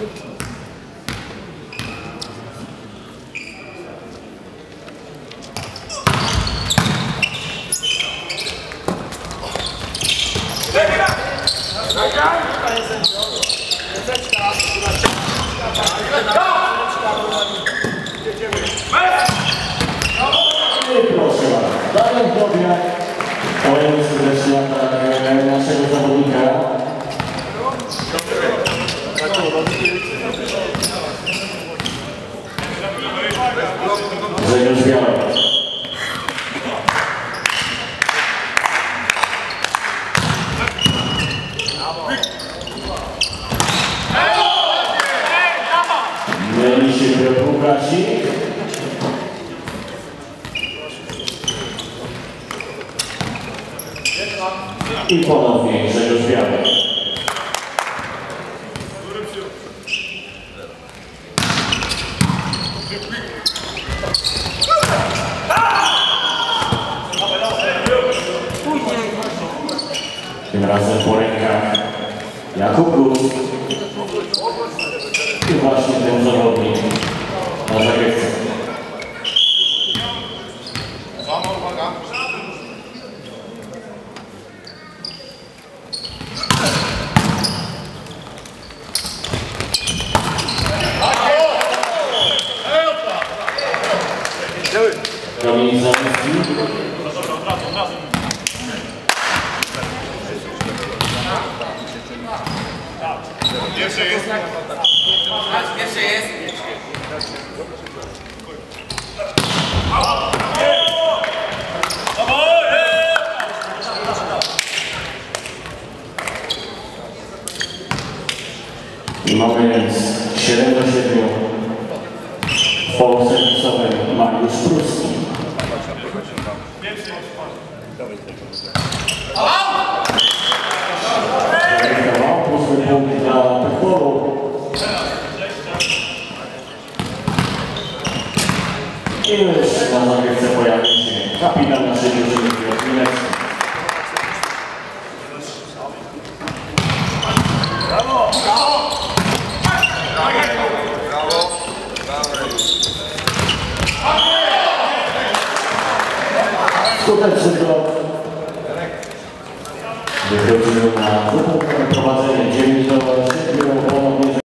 I Grzegorz Białek. Myli się Piotr Łukasik. I ponownie Grzegorz Białek. Tym razem po rękach Jakub Rus. I właśnie ten zawodnik na zagrywce. Dominik Zawiski. Pierwszy jest. I mamy więc 7 do 7 w serwisowym Mariusz Pruski. I już na zagrywce pojawi się kapitan naszej drużyny Piotr Milecki. Skuteczny blok. 네, 배우들과 소통을 도와주는 김민정